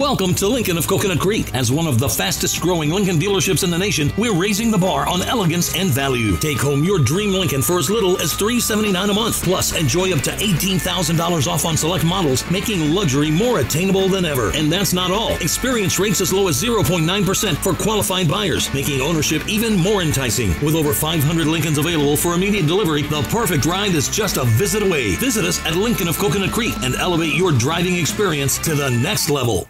Welcome to Lincoln of Coconut Creek. As one of the fastest growing Lincoln dealerships in the nation, we're raising the bar on elegance and value. Take home your dream Lincoln for as little as $379 a month. Plus, enjoy up to $18,000 off on select models, making luxury more attainable than ever. And that's not all. Experience rates as low as 0.9% for qualified buyers, making ownership even more enticing. With over 500 Lincolns available for immediate delivery, the perfect ride is just a visit away. Visit us at Lincoln of Coconut Creek and elevate your driving experience to the next level.